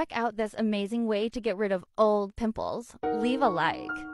Check out this amazing way to get rid of old pimples. Leave a like.